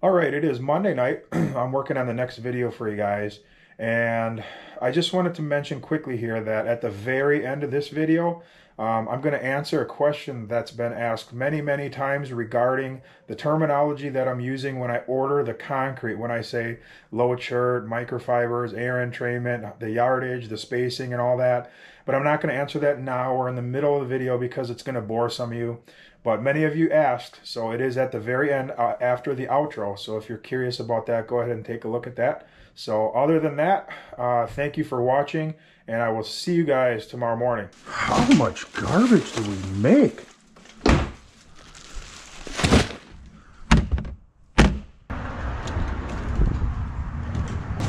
All right, it is Monday night. I'm working on the next video for you guys. And I just wanted to mention quickly here that at the very end of this video, um, I'm going to answer a question that's been asked many, many times regarding the terminology that I'm using when I order the concrete. When I say low chert, microfibers, air entrainment, the yardage, the spacing, and all that. But I'm not going to answer that now or in the middle of the video because it's going to bore some of you. But many of you asked, so it is at the very end uh, after the outro. So if you're curious about that, go ahead and take a look at that. So other than that, uh, thank you for watching, and I will see you guys tomorrow morning. How much garbage do we make?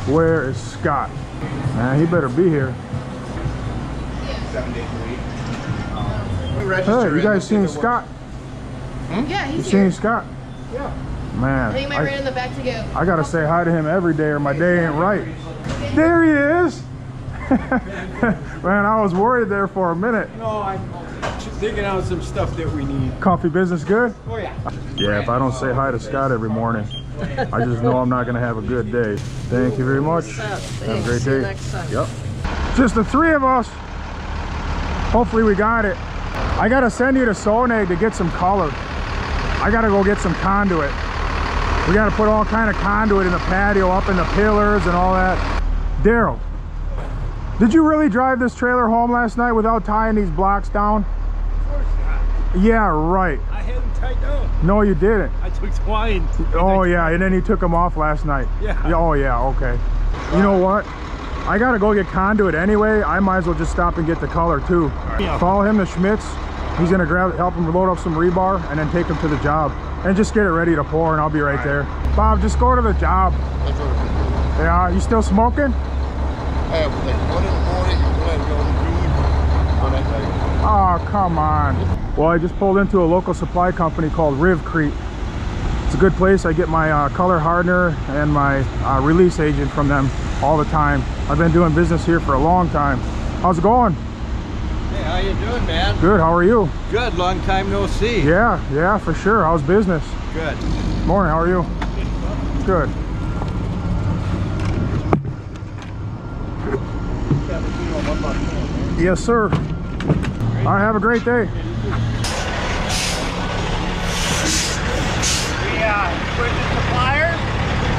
Where is Scott? Man, he better be here. Seven days a week. Um, hey, you guys seen Scott? Hmm? Yeah, You he's seen. Scott? Yeah. Man, I think I ran in the back to go. I gotta say hi to him every day or my day ain't right. There he is. Man, I was worried there for a minute. No, I'm digging out some stuff that we need. Coffee business good? Oh yeah. Yeah, if I don't say hi to Scott every morning, I just know I'm not gonna have a good day. Thank you very much. Have a great See you day. next time. Yep. Just the three of us. Hopefully we got it. I gotta send you to Sonag to get some color. I gotta go get some conduit. We gotta put all kind of conduit in the patio, up in the pillars and all that. Daryl, did you really drive this trailer home last night without tying these blocks down? Of course not. Yeah, right. I had them tied down. No, you didn't. I took twine. Oh yeah, and then you took them off last night. Yeah. Oh yeah, okay. You uh, know what? I gotta go get conduit anyway. I might as well just stop and get the color too. Yeah. Follow him to Schmitz. He's gonna grab, help him load up some rebar and then take him to the job and just get it ready to pour and I'll be right there. Bob, just go to the job. That's what it is. Yeah, you still smoking? I have like one in the morning and one going to food. When I like, Oh, come on. Well, I just pulled into a local supply company called Rivcrete. It's a good place. I get my uh, color hardener and my uh, release agent from them all the time. I've been doing business here for a long time. How's it going? Hey, how you doing, man? Good, how are you? Good. Long time no see. Yeah, yeah, for sure. How's business? Good. Morning, how are you? Good. Yes, sir. All right, have a great day. We uh, switching suppliers.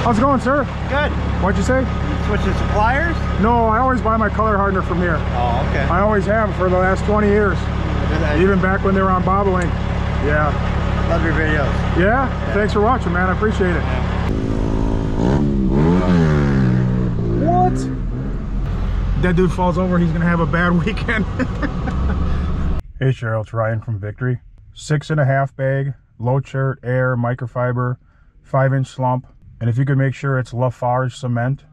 How's it going, sir? Good. What'd you say? Switching suppliers. No, I always buy my color hardener from here. Oh, okay. I always have for the last 20 years. Even back when they were on Bobolink. Yeah. love your videos. Yeah? Thanks for watching, man. I appreciate it. What? That dude falls over, he's gonna have a bad weekend. hey Cheryl, it's Ryan from Victory. Six and a half bag, low chert, air, microfiber, five inch slump. And if you could make sure it's Lafarge cement.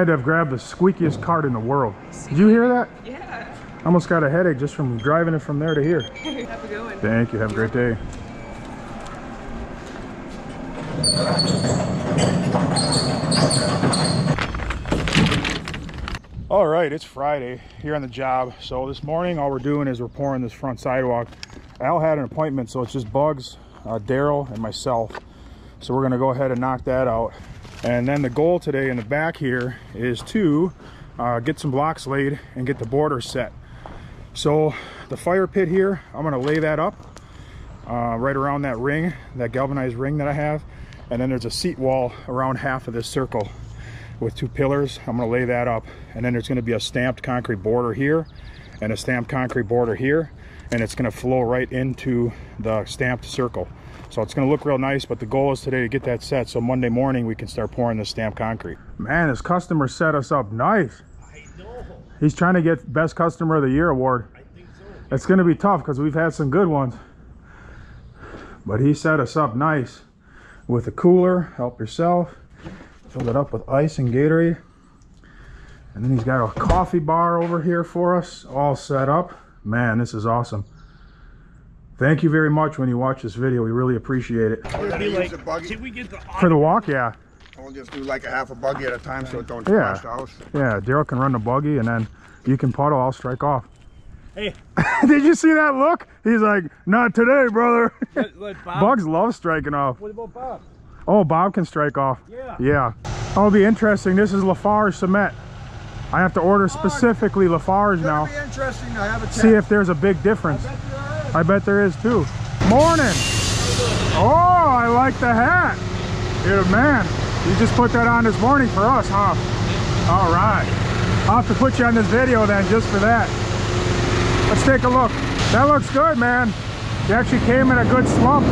Had to have grabbed the squeakiest cart in the world. Did you hear that? Yeah. I almost got a headache just from driving it from there to here. Have a good one. Thank you. Have a great day. All right, it's Friday here on the job. So this morning, all we're doing is we're pouring this front sidewalk. Al had an appointment, so it's just Bugs, uh, Daryl, and myself. So we're gonna go ahead and knock that out. And then the goal today in the back here is to uh, get some blocks laid and get the border set. So the fire pit here, I'm gonna lay that up uh, right around that ring, that galvanized ring that I have. And then there's a seat wall around half of this circle with two pillars. I'm gonna lay that up. And then there's gonna be a stamped concrete border here and a stamped concrete border here. And it's gonna flow right into the stamped circle. So it's gonna look real nice, but the goal is today to get that set so Monday morning we can start pouring the stamped concrete. Man, this customer set us up nice. I know. He's trying to get best customer of the year award. I think so. It's gonna be tough because we've had some good ones. But he set us up nice with a cooler, help yourself. Filled it up with ice and Gatorade. And then he's got a coffee bar over here for us, all set up. Man, this is awesome. Thank you very much when you watch this video. We really appreciate it. We're gonna use a buggy. Did we get the For the walk, yeah. We'll just do like a half a buggy at a time so it don't Yeah. splash the house. Yeah, Daryl can run the buggy and then you can puddle, I'll strike off. Hey, Did you see that look? He's like, not today, brother. let, let Bob. Bugs love striking off. What about Bob? Oh, Bob can strike off. Yeah. Yeah. Oh, That'll be interesting. This is Lafarge cement. I have to order specifically Lafarge now. Be interesting to have a. See if there's a big difference. I bet there is too. Morning. Oh, I like the hat. You're the man. You just put that on this morning for us, huh? All right. I'll have to put you on this video then just for that. Let's take a look. That looks good, man. You actually came in a good slump.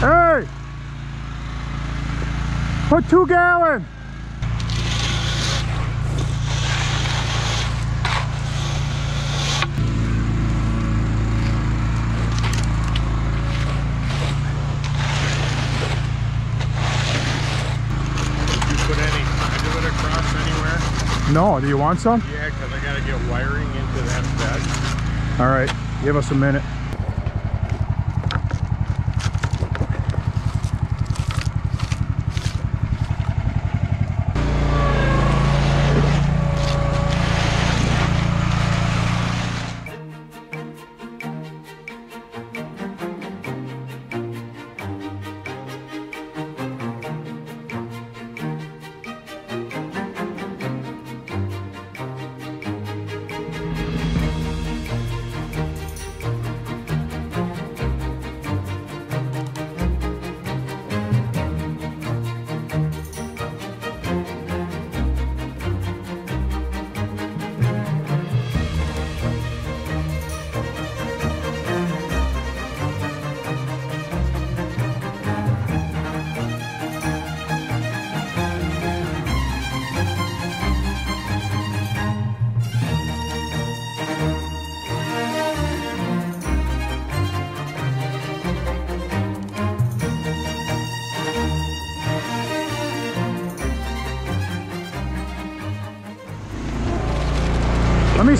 Hey! Put two gallon. You put any conduit across anywhere? No, do you want some? Yeah, because I got to get wiring into that bed. All right, give us a minute.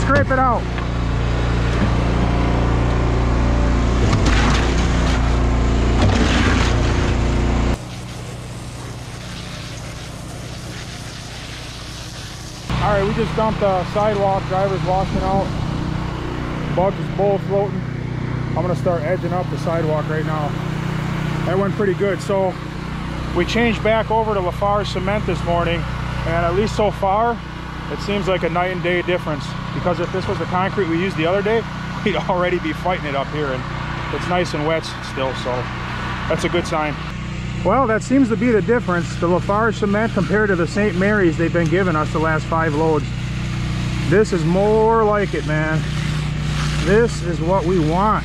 Scrape it out. All right, we just dumped the sidewalk. Driver's washing out. Bugs is bowl floating. I'm gonna start edging up the sidewalk right now. That went pretty good. So we changed back over to Lafarge cement this morning, and at least so far, it seems like a night and day difference. Because if this was the concrete we used the other day, we'd already be fighting it up here, and it's nice and wet still. So that's a good sign. Well, that seems to be the difference. The Lafarge cement compared to the St. Mary's they've been giving us the last five loads. This is more like it, man. This is what we want,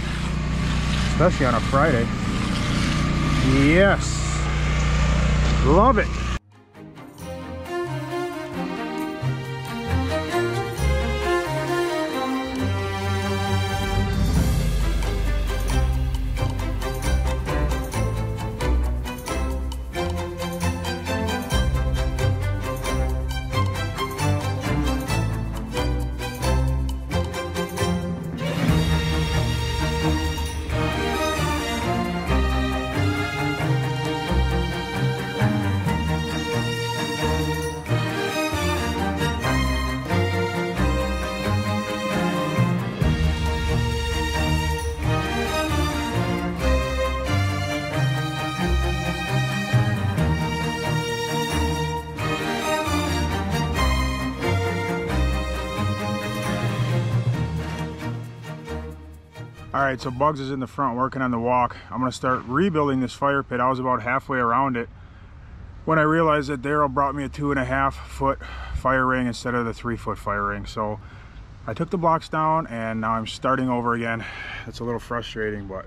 especially on a Friday. Yes. Love it. Right, so Bugs is in the front working on the walk. I'm gonna start rebuilding this fire pit. I was about halfway around it when I realized that Daryl brought me a two and a half foot fire ring instead of the three foot fire ring. So I took the blocks down and now I'm starting over again. It's a little frustrating, but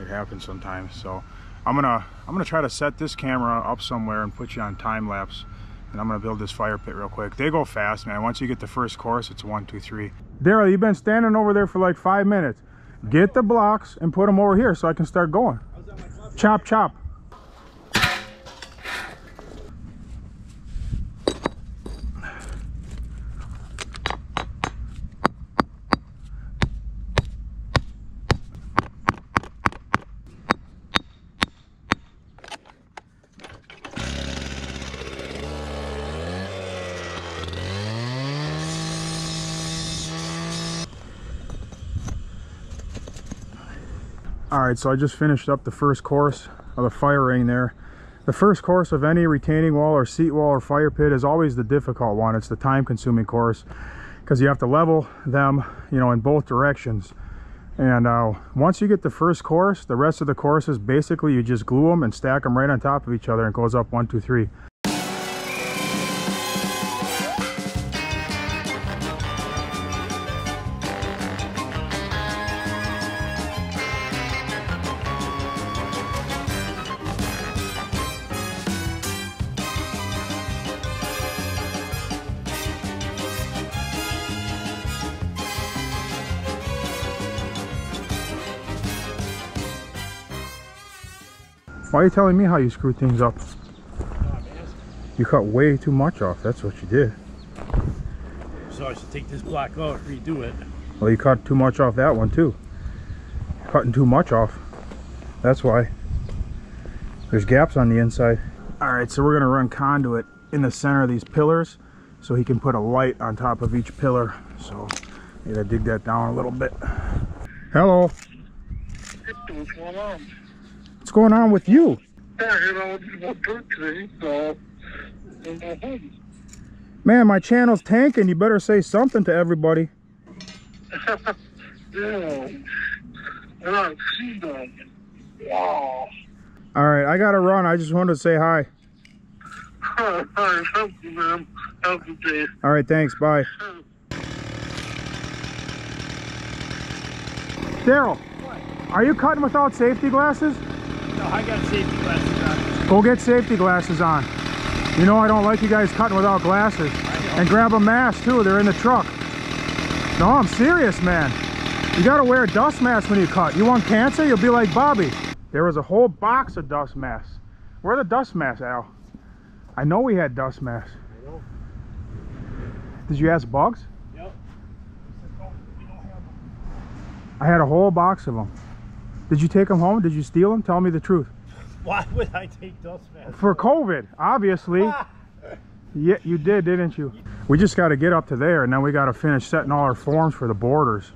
it happens sometimes. So I'm gonna I'm gonna try to set this camera up somewhere and put you on time lapse. And I'm gonna build this fire pit real quick. They go fast, man. Once you get the first course, it's one, two, three. Daryl, you've been standing over there for like five minutes. Get the blocks and put them over here so I can start going. Chop, chop. All right, so I just finished up the first course of the fire ring there. The first course of any retaining wall or seat wall or fire pit is always the difficult one. It's the time consuming course because you have to level them, you know, in both directions. And uh, once you get the first course, the rest of the courses, basically you just glue them and stack them right on top of each other and goes up one, two, three. Why are you telling me how you screw things up? You cut way too much off. That's what you did. So I should take this block out, redo it. Well, you cut too much off that one too. Cutting too much off. That's why. There's gaps on the inside. All right, so we're gonna run conduit in the center of these pillars so he can put a light on top of each pillar. So I gotta dig that down a little bit. Hello. What's going on? Going on with you? Yeah, you know, it's today, so I'm home. Man, my channel's tanking. You better say something to everybody. Yeah. I see them. Wow. All right, I gotta run. I just wanted to say hi. All right, help you, man. Have a good day. All right, thanks. Bye. Daryl, are you cutting without safety glasses? No, I got safety glasses on. Go get safety glasses on. You know I don't like you guys cutting without glasses. And grab a mask too, they're in the truck. No, I'm serious, man. You gotta wear a dust mask when you cut. You want cancer, you'll be like Bobby. There was a whole box of dust masks. Where are the dust masks, Al? I know we had dust masks. Did you ask Bugs? Yep. I had a whole box of them. Did you take them home? Did you steal them? Tell me the truth. Why would I take dust masks? For COVID, obviously. Yeah, you did, didn't you? We just got to get up to there and then we got to finish setting all our forms for the borders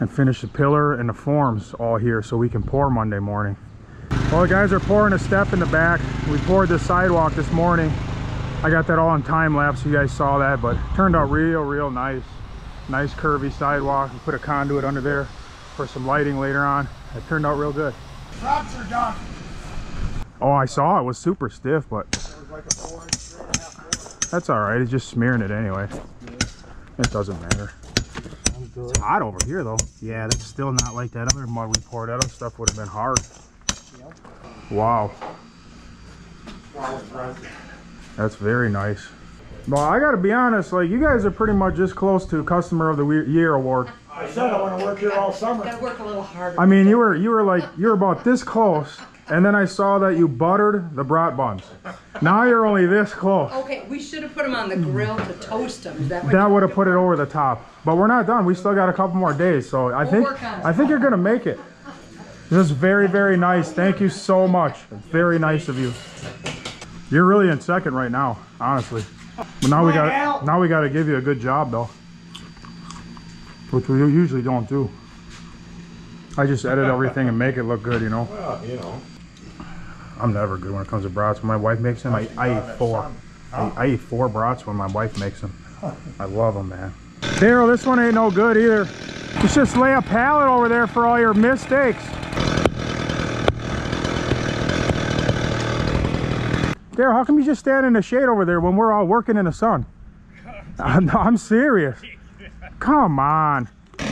and finish the pillar and the forms all here so we can pour Monday morning. Well, the guys are pouring a step in the back. We poured the sidewalk this morning. I got that all on time lapse. You guys saw that, but it turned out real, real nice. Nice curvy sidewalk. We put a conduit under there for some lighting later on. It turned out real good. Props are done. Oh, I saw it was super stiff, but that's all right. It's just smearing it anyway. It doesn't matter. It's hot over here though. Yeah, that's still not like that other mud we poured. That other stuff would have been hard. Wow. That's very nice. Well, I gotta be honest, like you guys are pretty much just close to customer of the year award. I said I want to work here all summer. Gotta work a little harder. I mean, you were you were like you were about this close, and then I saw that you buttered the brat buns. Now you're only this close. Okay, we should have put them on the grill to toast them. Is that what That you- would have put it over the top. But we're not done. We still got a couple more days. So I We'll think work on it. I think you're gonna make it. This is very, very nice. Thank you so much. Very nice of you. You're really in second right now, honestly. But now we got Al. now we got to give you a good job though, which we usually don't do. I just edit everything and make it look good, you know. Well, you know. I'm never good when it comes to brats. When my wife makes them, I, I eat four. I, I eat four brats when my wife makes them. I love them, man. Daryl, this one ain't no good either. Let's just lay a pallet over there for all your mistakes. Daryl, how come you just stand in the shade over there when we're all working in the sun? Uh, I'm, I'm serious. Come on. So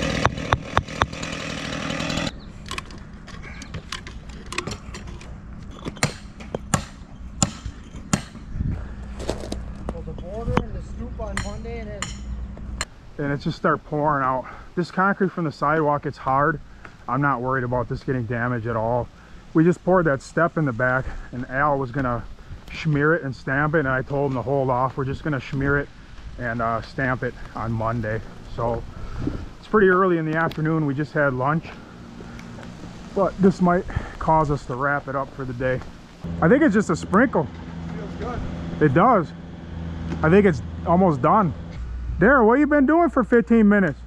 the border and the scoop on Monday and then and it just start pouring out. This concrete from the sidewalk, it's hard. I'm not worried about this getting damaged at all. We just poured that step in the back and Al was gonna smear it and stamp it and I told him to hold off. We're just gonna smear it and uh, stamp it on Monday. So it's pretty early in the afternoon. We just had lunch. But this might cause us to wrap it up for the day. I think it's just a sprinkle. feels good. It does. I think it's almost done. Daryl, what you been doing for 15 minutes?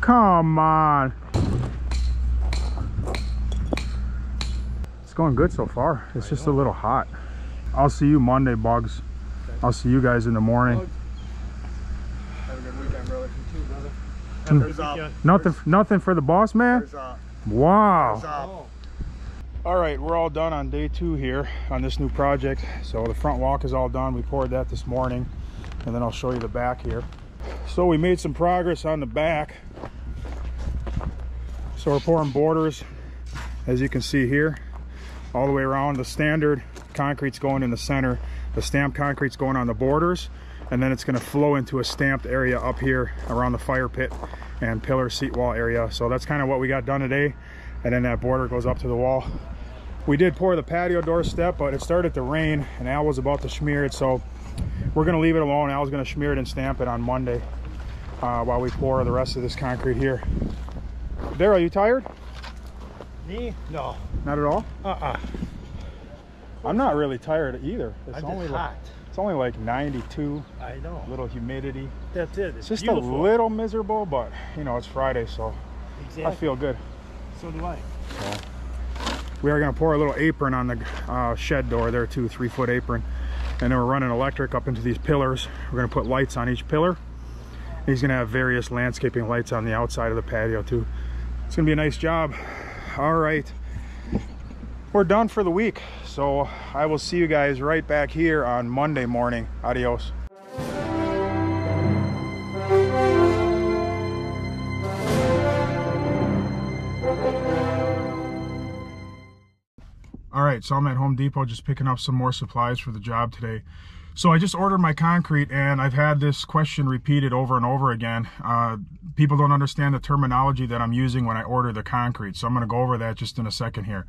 Come on. It's going good so far. It's just a little hot. I'll see you Monday, Bugs. I'll see you guys in the morning. Have a good weekend, brother. Too, brother. Mm. Where's up? Nothing, nothing for the boss man. Wow. Where's? All right, we're all done on day two here on this new project. So the front walk is all done. We poured that this morning, and then I'll show you the back here. So we made some progress on the back. So we're pouring borders, as you can see here, all the way around. The standard concrete's going in the center. The stamped concrete's going on the borders, and then it's gonna flow into a stamped area up here around the fire pit and pillar seat wall area. So that's kind of what we got done today. And then that border goes up to the wall. We did pour the patio door step, but it started to rain and Al was about to smear it. So we're gonna leave it alone. Al's gonna smear it and stamp it on Monday uh, while we pour the rest of this concrete here. Daryl, you tired? Me? No. Not at all? Uh-uh. I'm not really tired either. It's I'm only just like, hot. it's only like 92, I know. A little humidity. That's it. It's It's just beautiful. a little miserable, but you know, it's Friday, so Exactly. I feel good. So do I. We are gonna pour a little apron on the uh, shed door there too, three foot apron. And then we're running electric up into these pillars. We're gonna put lights on each pillar. He's gonna have various landscaping lights on the outside of the patio too. It's gonna be a nice job. All right, we're done for the week. So I will see you guys right back here on Monday morning. Adios. All right, so I'm at Home Depot just picking up some more supplies for the job today. So I just ordered my concrete and I've had this question repeated over and over again. Uh, people don't understand the terminology that I'm using when I order the concrete. So I'm gonna go over that just in a second here.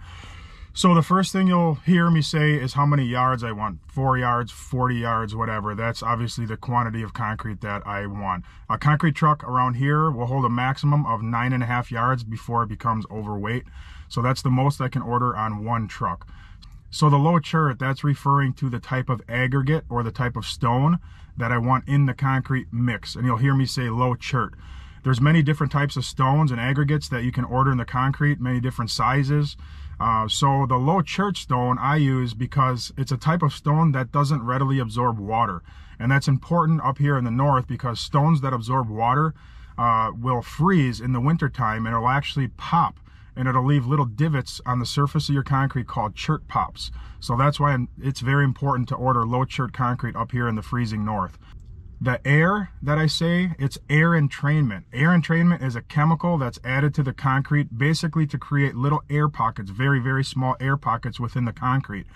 So the first thing you'll hear me say is how many yards I want. Four yards, 40 yards, whatever. That's obviously the quantity of concrete that I want. A concrete truck around here will hold a maximum of nine and a half yards before it becomes overweight. So that's the most I can order on one truck. So the low chert, that's referring to the type of aggregate or the type of stone that I want in the concrete mix. And you'll hear me say low chert. There's many different types of stones and aggregates that you can order in the concrete, many different sizes. Uh, so the low chert stone I use because it's a type of stone that doesn't readily absorb water. And that's important up here in the north because stones that absorb water uh, will freeze in the wintertime and it'll actually pop and it'll leave little divots on the surface of your concrete called chert pops. So that's why it's very important to order low chert concrete up here in the freezing north. The air that I say, it's air entrainment. Air entrainment is a chemical that's added to the concrete basically to create little air pockets, very, very small air pockets within the concrete.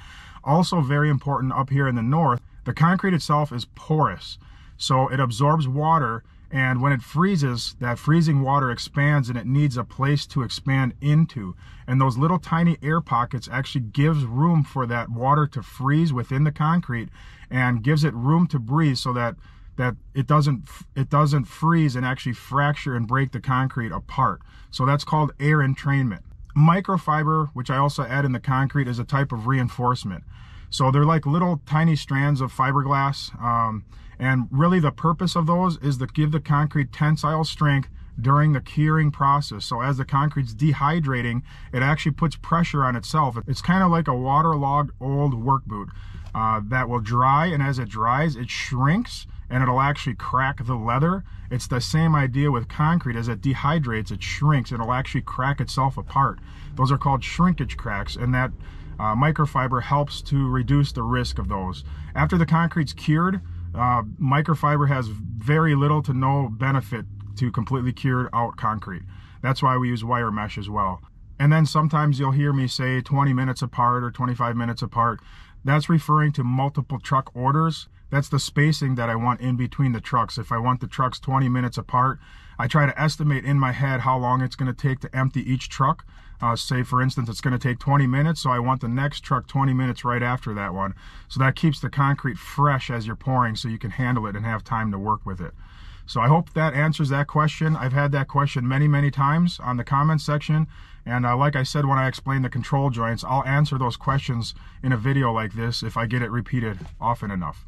Also very important up here in the north, the concrete itself is porous. So it absorbs water and when it freezes, that freezing water expands and it needs a place to expand into. And those little tiny air pockets actually gives room for that water to freeze within the concrete and gives it room to breathe so that that it doesn't it doesn't freeze and actually fracture and break the concrete apart. So that's called air entrainment. Microfiber, which I also add in the concrete, is a type of reinforcement. So they're like little tiny strands of fiberglass. Um, and really the purpose of those is to give the concrete tensile strength during the curing process. So as the concrete's dehydrating, it actually puts pressure on itself. It's kind of like a waterlogged old work boot uh, that will dry. And as it dries, it shrinks and it'll actually crack the leather. It's the same idea with concrete. As it dehydrates, it shrinks. And it'll actually crack itself apart. Those are called shrinkage cracks. And that uh, microfiber helps to reduce the risk of those. After the concrete's cured, uh, microfiber has very little to no benefit to completely cured out concrete. That's why we use wire mesh as well. And then sometimes you'll hear me say 20 minutes apart or 25 minutes apart. That's referring to multiple truck orders. That's the spacing that I want in between the trucks. If I want the trucks 20 minutes apart, I try to estimate in my head how long it's going to take to empty each truck. Uh, say, for instance, it's going to take 20 minutes, so I want the next truck 20 minutes right after that one. So that keeps the concrete fresh as you're pouring so you can handle it and have time to work with it. So I hope that answers that question. I've had that question many, many times on the comment section. And uh, like I said when I explained the control joints, I'll answer those questions in a video like this if I get it repeated often enough.